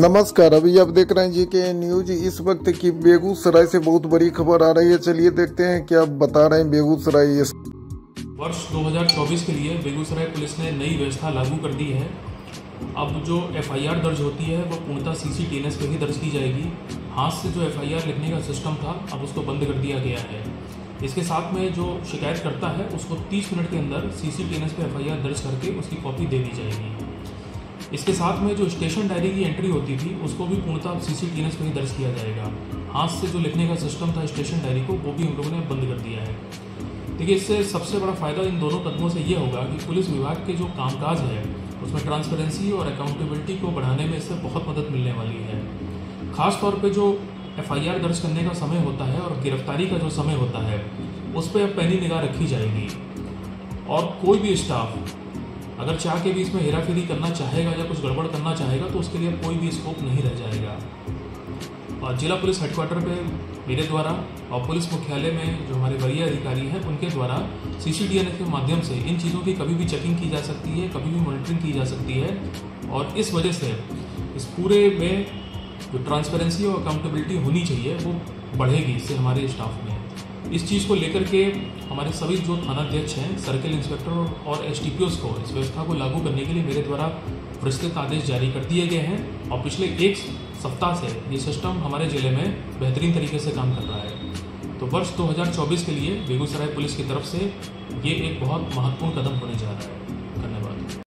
नमस्कार, अभी आप देख रहे हैं जी के न्यूज़। इस वक्त की बेगूसराय से बहुत बड़ी खबर आ रही है। चलिए देखते हैं क्या बता रहे हैं बेगूसराय एस वर्ष 2024 के लिए बेगूसराय पुलिस ने नई व्यवस्था लागू कर दी है। अब जो एफआईआर दर्ज होती है, वो पूर्णतः सीसीटीएनएस पे ही दर्ज की जाएगी। हाथ से जो एफआईआर लिखने का सिस्टम था, अब उसको बंद कर दिया गया है। इसके साथ में जो शिकायत करता है, उसको 30 मिनट के अंदर सीसीटीएनएस पे एफआईआर दर्ज करके उसकी कॉपी दे दी जाएगी। इसके साथ में जो स्टेशन डायरी की एंट्री होती थी, उसको भी पूर्णतः सी सी पे ही दर्ज किया जाएगा। हाथ से जो लिखने का सिस्टम था स्टेशन डायरी को, वो भी हम लोगों ने बंद कर दिया है। देखिए, इससे सबसे बड़ा फ़ायदा इन दोनों कदमों से ये होगा कि पुलिस विभाग के जो कामकाज है, उसमें ट्रांसपेरेंसी और अकाउंटेबिलिटी को बढ़ाने में इससे बहुत मदद मिलने वाली है। खास तौर पे जो एफआईआर दर्ज करने का समय होता है और गिरफ्तारी का जो समय होता है, उस पर अब पैनी निगाह रखी जाएगी। और कोई भी स्टाफ अगर चाह के भी इसमें हेरा फेरी करना चाहेगा या कुछ गड़बड़ करना चाहेगा तो उसके लिए कोई भी स्कोप नहीं रह जाएगा। और जिला पुलिस हेडक्वार्टर पे मेरे द्वारा और पुलिस मुख्यालय में जो हमारे वरीय अधिकारी हैं, उनके द्वारा सी सी के माध्यम से इन चीज़ों की कभी भी चेकिंग की जा सकती है, कभी भी मॉनिटरिंग की जा सकती है। और इस वजह से इस पूरे में जो ट्रांसपेरेंसी और अकाउंटेबिलिटी होनी चाहिए, वो बढ़ेगी इससे हमारे स्टाफ में। इस चीज़ को लेकर के हमारे सभी जो थानाध्यक्ष हैं, सर्किल इंस्पेक्टर और एस को इस व्यवस्था को लागू करने के लिए मेरे द्वारा विस्तृत आदेश जारी कर दिए गए हैं और पिछले एक सप्ताह से ये सिस्टम हमारे ज़िले में बेहतरीन तरीके से काम कर रहा है। तो वर्ष 2024 के लिए बेगूसराय पुलिस की तरफ़ से ये एक बहुत महत्वपूर्ण कदम होने जा रहा है।